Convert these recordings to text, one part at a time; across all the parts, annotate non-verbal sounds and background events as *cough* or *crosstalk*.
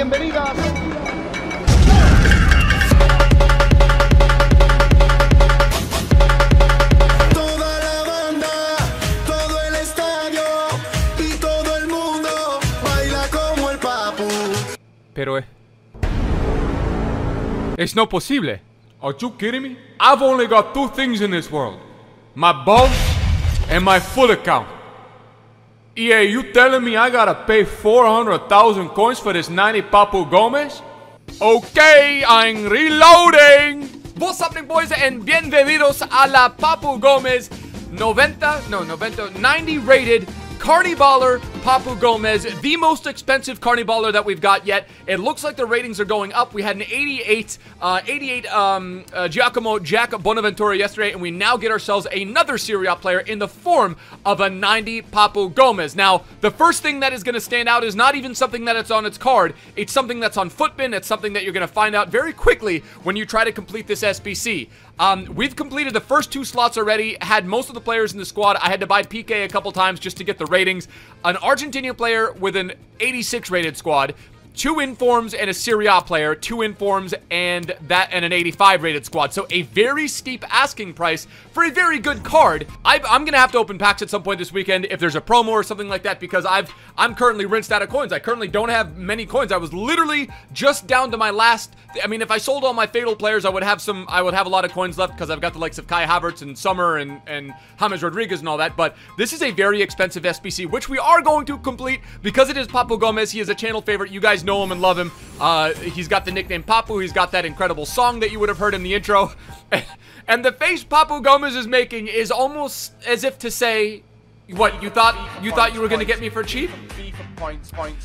bienvenidas. Toda la banda, todo el estadio y todo el mundo baila como el papu. Pero eh. It's no posible. Are you kidding me? I've only got two things in this world. My balls and my full account. EA, you telling me I gotta pay 400,000 coins for this 90 Papu Gomez? Okay, I'm reloading. What's happening, boys? And bienvenidos a la Papu Gomez 90, no, 90, 90 rated Carniballer Papu Gomez, the most expensive Carniballer that we've got yet. It looks like the ratings are going up. We had an 88, uh, 88 um, uh, Giacomo Jack Bonaventura yesterday, and we now get ourselves another Serie A player in the form of a 90 Papu Gomez. Now, the first thing that is going to stand out is not even something that it's on its card. It's something that's on Futbin. It's something that you're going to find out very quickly when you try to complete this SBC. Um, we've completed the first two slots already, had most of the players in the squad. I had to buy PK a couple times just to get the ratings. An Argentinian player with an 86 rated squad, two informs and a Serie A player, two informs and that and an 85 rated squad. So a very steep asking price for a very good card. I, am gonna have to open packs at some point this weekend if there's a promo or something like that because I've I'm currently rinsed out of coins. I currently don't have many coins. I was literally just down to my last. I mean, if I sold all my fatal players, I would have some. I would have a lot of coins left because I've got the likes of Kai Havertz and Sommer and and James Rodriguez and all that. But this is a very expensive SBC, which we are going to complete because it is Papu Gomez. He is a channel favorite. You guys know him and love him. Uh, he's got the nickname Papu. He's got that incredible song that you would have heard in the intro. *laughs* and the face Papu Gomez is making is almost as if to say, what you thought you thought you were gonna get me for cheap?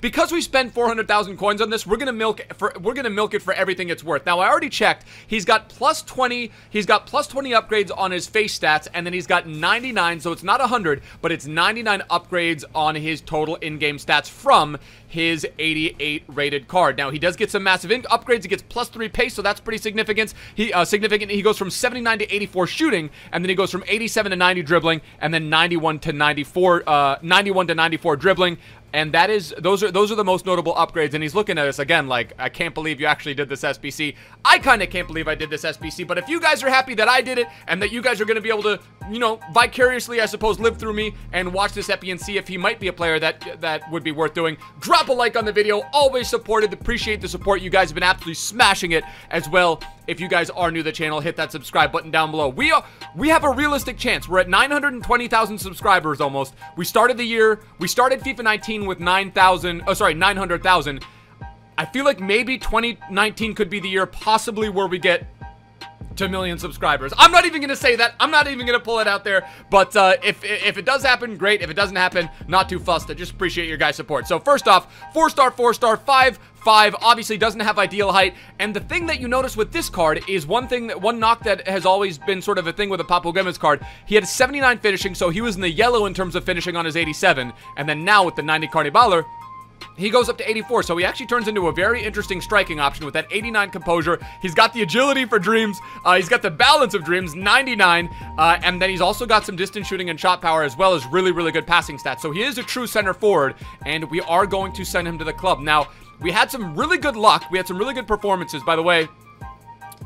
Because we spent 400,000 coins on this, we're gonna milk for we're gonna milk it for everything it's worth. Now I already checked. He's got plus 20. He's got plus 20 upgrades on his face stats, and then he's got 99. So it's not 100, but it's 99 upgrades on his total in-game stats from his 88 rated card. Now he does get some massive upgrades. He gets plus three pace, so that's pretty significant. He uh, significant. He goes from 79 to 84 shooting, and then he goes from 87 to 90 dribbling, and then 91 to 94, uh, 91 to 94 dribbling and that is those are those are the most notable upgrades. And he's looking at us again like I can't believe you actually did this SBC I kind of can't believe I did this SBC but if you guys are happy that I did it and that you guys are going to be able to you know vicariously I suppose live through me and watch this epi and see if he might be a player that that would be worth doing drop a like on the video. Always supported appreciate the support. You guys have been absolutely smashing it as well. If you guys are new to the channel hit that subscribe button down below. We are we have a realistic chance. We're at 920,000 subscribers almost. We started the year we started FIFA 19 with 9,000, oh sorry, 900,000. I feel like maybe 2019 could be the year possibly where we get to million subscribers. I'm not even going to say that. I'm not even going to pull it out there. But uh, if, if it does happen, great. If it doesn't happen, not too fussed. I just appreciate your guys' support. So first off, four star, four star, five, five. Obviously doesn't have ideal height. And the thing that you notice with this card is one thing, that one knock that has always been sort of a thing with a Papu Gomez card. He had 79 finishing, so he was in the yellow in terms of finishing on his 87. And then now with the 90 Carniballer, he goes up to 84, so he actually turns into a very interesting striking option with that 89 composure. He's got the agility for dreams. Uh, he's got the balance of dreams, 99. Uh, and then he's also got some distance shooting and shot power as well as really, really good passing stats. So he is a true center forward, and we are going to send him to the club. Now, we had some really good luck. We had some really good performances. By the way,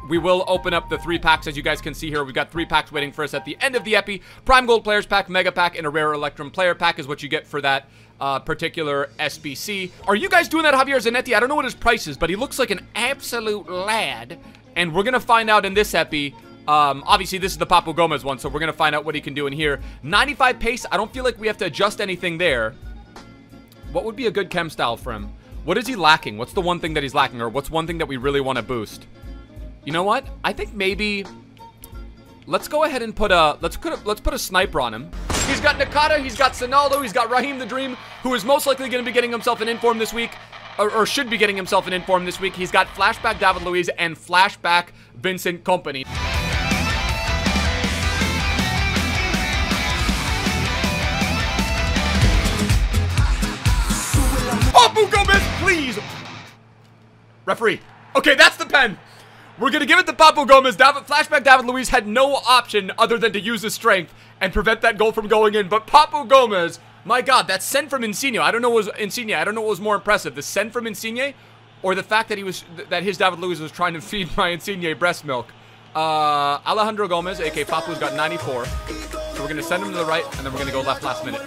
we will open up the three packs as you guys can see here. We've got three packs waiting for us at the end of the Epi. Prime Gold Players Pack, Mega Pack, and a Rare Electrum Player Pack is what you get for that uh, particular SBC. Are you guys doing that Javier Zanetti? I don't know what his price is, but he looks like an absolute lad. And we're going to find out in this Epi um, obviously, this is the Papu Gomez one, so we're going to find out what he can do in here. 95 pace, I don't feel like we have to adjust anything there. What would be a good chem style for him? What is he lacking? What's the one thing that he's lacking, or what's one thing that we really want to boost? You know what? I think maybe... Let's go ahead and put a... Let's put a, let's put a sniper on him. He's got Nakata, he's got Sonaldo, he's got Raheem the Dream, who is most likely going to be getting himself an inform this week. Or, or, should be getting himself an inform this week. He's got Flashback David Luiz and Flashback Vincent Kompany. Referee. Okay, that's the pen. We're gonna give it to Papu Gomez. David, flashback David Luiz had no option other than to use his strength and prevent that goal from going in. But Papu Gomez, my God, that send from Insigne. I don't know what was Insigne. I don't know what was more impressive. The send from Insigne or the fact that he was that his David Luiz was trying to *laughs* feed my Insigne breast milk. Uh, Alejandro Gomez, aka Papu's got 94. So we're gonna send him to the right, and then we're gonna go left last minute.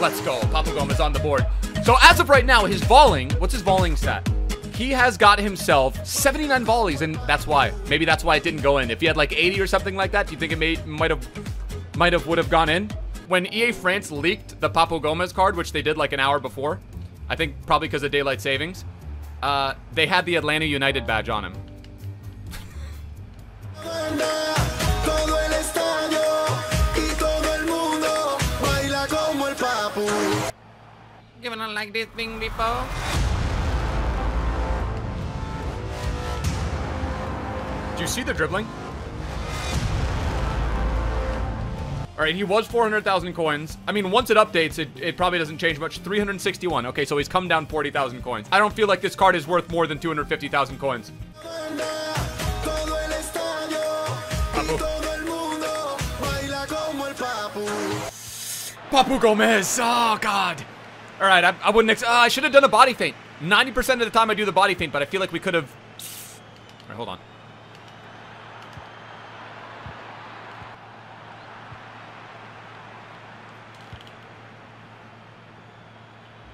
Let's go. Papu Gomez on the board. So as of right now, his volleying, what's his volleying stat? He has got himself 79 volleys, and that's why. Maybe that's why it didn't go in. If he had like 80 or something like that, do you think it may might have might have would have gone in? When EA France leaked the Papu Gomez card, which they did like an hour before, I think probably because of daylight savings, uh, they had the Atlanta United badge on him. Not like this thing before? Do you see the dribbling? All right, he was 400,000 coins. I mean, once it updates, it, it probably doesn't change much. 361. Okay, so he's come down 40,000 coins. I don't feel like this card is worth more than 250,000 coins. Papu. Gomez. Oh, God. All right, I, I wouldn't. Uh, I should have done a body feint. 90% of the time I do the body feint, but I feel like we could have. All right, hold on.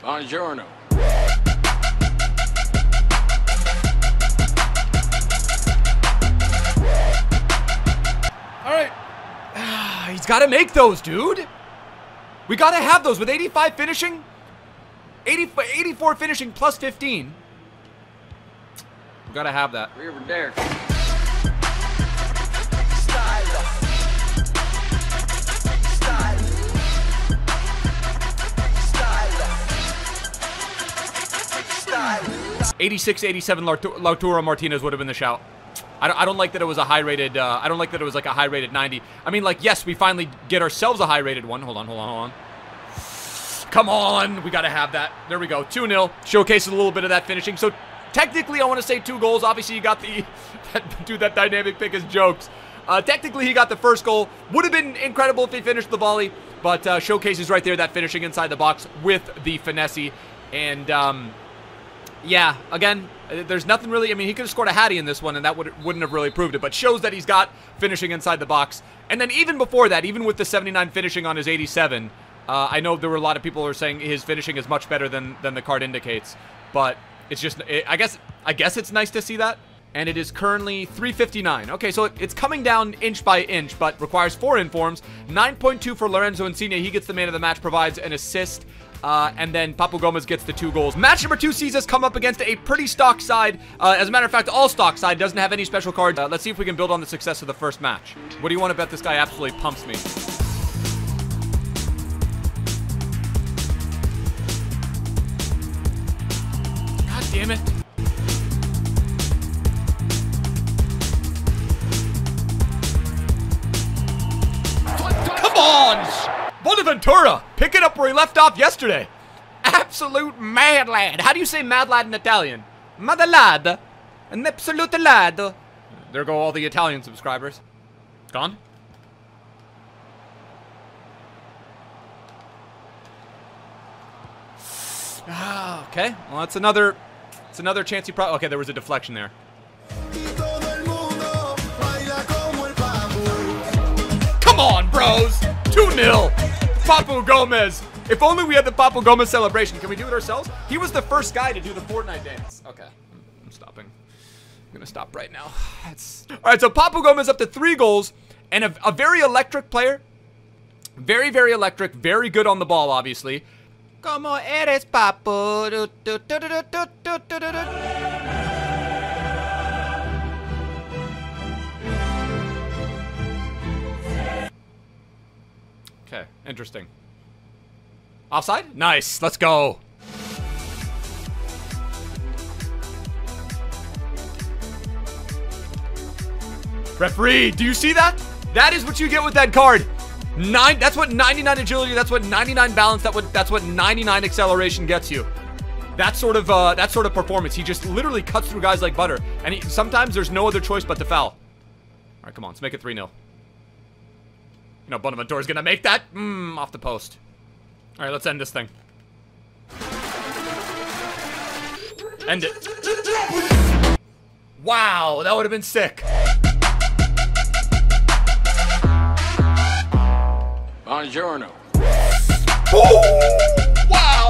Buongiorno. All right. *sighs* He's got to make those, dude. We got to have those with 85 finishing. 80, 84 finishing plus 15. We got to have that. We were there. 86, 87, Lautaro Martinez would have been the shout. I don't, I don't like that it was a high-rated, uh, I don't like that it was like a high-rated 90. I mean, like, yes, we finally get ourselves a high-rated one. Hold on, hold on, hold on. Come on. We got to have that. There we go. 2-0. Showcases a little bit of that finishing. So, technically, I want to say two goals. Obviously, you got the... *laughs* That, dude, that dynamic pick is jokes. Uh, technically, he got the first goal. Would have been incredible if he finished the volley, but uh, showcases right there that finishing inside the box with the finesse. And um, yeah, again, uh, there's nothing really. I mean, he could have scored a hattie in this one, and that would, wouldn't have really proved it. But shows that he's got finishing inside the box. And then even before that, even with the 79 finishing on his 87, uh, I know there were a lot of people who are saying his finishing is much better than than the card indicates. But it's just, it, I guess, I guess it's nice to see that. And it is currently 359. Okay, so it, it's coming down inch by inch, but requires four informs. 9.2 for Lorenzo Insigne. He gets the man of the match, provides an assist. Uh, and then Papu Gomez gets the two goals. Match number two sees us come up against a pretty stock side. Uh, as a matter of fact, all stock side doesn't have any special cards. Uh, let's see if we can build on the success of the first match. What do you want to bet this guy absolutely pumps me? God damn it. Bonaventura! Pick it up where he left off yesterday. Absolute mad lad. How do you say mad lad in Italian? Mad lad. An absolute lad. There go all the Italian subscribers. Gone? Ah, okay. Well, that's another. It's another chance he probably. Okay, there was a deflection there. Y todo el mundo baila como el papu. Come on, bros! 2 0. Papu Gomez. If only we had the Papu Gomez celebration. Can we do it ourselves? He was the first guy to do the Fortnite dance. Okay. I'm stopping. I'm to stop right now. That's... All right, so Papu Gomez up to three goals and a, a very electric player. Very, very electric. Very good on the ball, obviously. Como eres, Papu? Okay, interesting. Offside? Nice. Let's go. Referee, do you see that? That is what you get with that card. Nine. That's what 99 agility. That's what 99 balance. That what. That's what 99 acceleration gets you. That sort of. Uh, that sort of performance. He just literally cuts through guys like butter. And he, sometimes there's no other choice but to foul. All right, come on. Let's make it 3 0 You know, Bonaventura's gonna make that. Mmm, off the post. All right, let's end this thing. End it. Wow, that would have been sick. Buongiorno. Wow!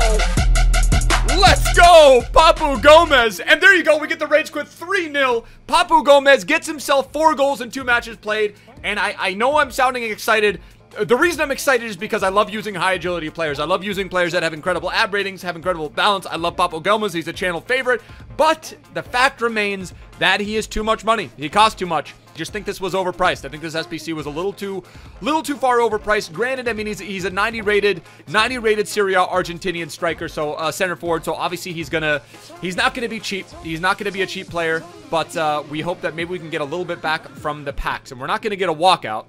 Let's go, Papu Gomez. And there you go. We get the Rage Quit 3-0. Papu Gomez gets himself four goals in two matches played. And I, I know I'm sounding excited. The reason I'm excited is because I love using high agility players. I love using players that have incredible ab ratings, have incredible balance. I love Papu Gomez. He's a channel favorite. But the fact remains that he is too much money. He costs too much. Just think this was overpriced. I think this SBC was a little too, little too far overpriced. Granted, I mean he's he's a 90 rated, 90 rated Serie A Argentinian striker, so uh, center forward. So obviously he's gonna, he's not gonna be cheap. He's not gonna be a cheap player. But uh, we hope that maybe we can get a little bit back from the packs, and we're not gonna get a walkout.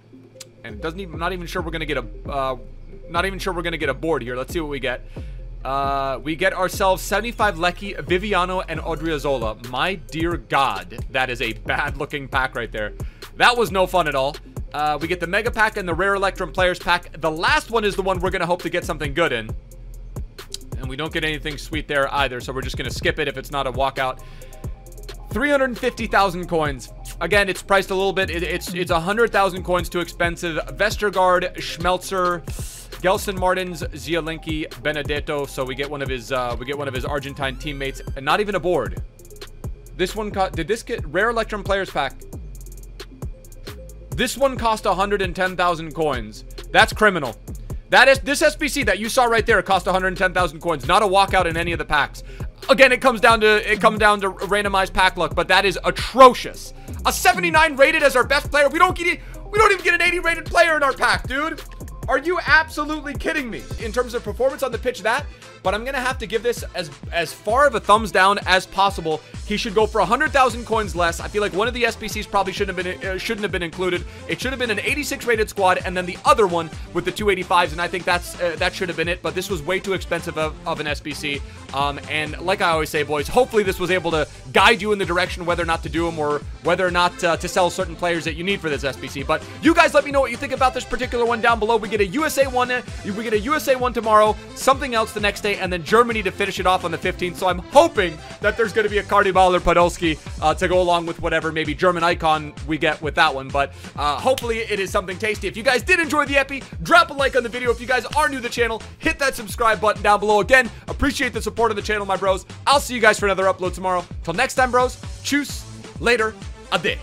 And doesn't even, I'm not even sure we're gonna get a, uh, not even sure we're gonna get a board here. Let's see what we get. Uh, we get ourselves 75 Leckie, Viviano, and Odriozola. My dear God, that is a bad-looking pack right there. That was no fun at all. Uh, we get the Mega Pack and the Rare Electrum Players Pack. The last one is the one we're going to hope to get something good in. And we don't get anything sweet there either, so we're just going to skip it if it's not a walkout. 350,000 coins. Again, it's priced a little bit. It, it's it's 100,000 coins too expensive. Vestergaard, Schmelzer, Gelson Martins, Zielinski, Benedetto. So we get one of his uh, we get one of his Argentine teammates, and not even a board. This one co- did this get rare Electrum players pack? This one cost 110,000 coins. That's criminal. That is this SBC that you saw right there cost 110,000 coins. Not a walkout in any of the packs. Again, it comes down to it comes down to randomized pack luck, but that is atrocious. A 79 rated as our best player. We don't get it. we don't even get an 80 rated player in our pack, dude. Are you absolutely kidding me? In terms of performance on the pitch, that. But I'm gonna have to give this as as far of a thumbs down as possible. He should go for 100,000 coins less. I feel like one of the SBCs probably shouldn't have been uh, shouldn't have been included. It should have been an 86 rated squad, and then the other one with the 285s. And I think that's uh, that should have been it. But this was way too expensive of, of an SBC. Um, and like I always say, boys, hopefully this was able to guide you in the direction whether or not to do them or whether or not uh, to sell certain players that you need for this SBC. But you guys let me know what you think about this particular one down below. We get a USA one, we get a USA one tomorrow, something else the next day, and then Germany to finish it off on the 15th. So I'm hoping that there's going to be a Cardibal or Podolski uh, to go along with whatever maybe German icon we get with that one. But uh, hopefully it is something tasty. If you guys did enjoy the epi, drop a like on the video. If you guys are new to the channel, hit that subscribe button down below. Again, appreciate the support of the channel, my bros. I'll see you guys for another upload tomorrow. Till next time, bros. Choose. Later. Ade.